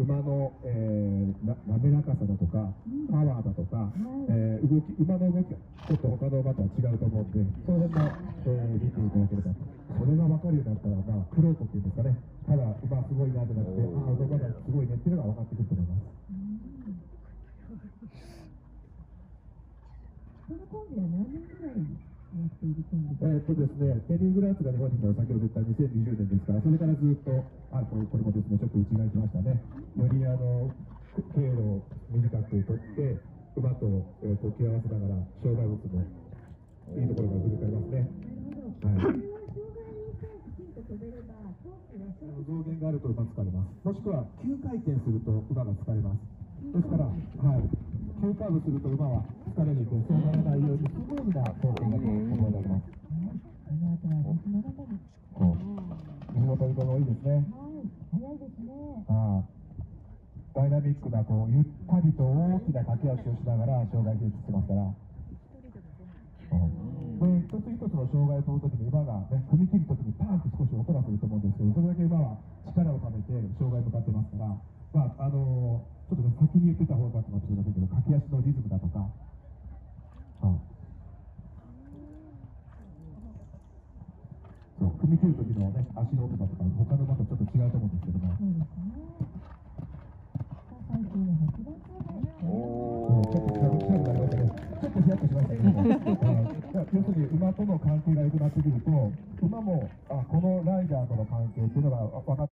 馬の、えー、な滑らかさだとか、パワーだとか、えー動き馬の動きがちょっと他の馬とは違うと思うんで、その辺も、えー見ていただければと。それが分かるようになったら、まあ、クロートっていうんですかね、ただ馬すごいなじゃなくて、ああ、馬がすごいねっていうのが分かってくると思います。このコンビは何年ぐらい？やっているコンビえーっとですね、ペニーグラーツが日本に来たのは先ほど言った2020年ですから、それからずっと、あこれこれもですね、ちょっと内側に来ましたね、よりあの経路を短く取って、馬と、えー、こう気合わせながら、障害物のいいところが振り返りますね。はい増減があると馬疲れます。もしくは急回転すると馬が疲れます。ですから、はい、急カーブすると馬は疲れるので、そうならないようにスムーズな走行だと思います。この後は西永田です。こう水の飛び込みが多いですね。はい、早いですね。ああダイナミックなこうゆったりと大きな駆け足をしながら障害設置してますから。うんで一つ一つの障害を飛ぶときに馬が、ね、踏み切るときにパーンと少し音がすると思うんですけど、それだけ馬は力をためて障害に向かってますから、まああのちょっとね、先に言ってた方がかもしれませんけど、駆け足のリズムだとか、うん踏み切るときの、ね、足の音だとか、他の馬とちょっと違うと思うんですけども。そうですね。最近は8番目うんちょっと近くなりましたね。ちょっとヒヤッとしましたけども、うん要するに馬との関係が良くなってくると、馬もあこのライダーとの関係っていうのが分かって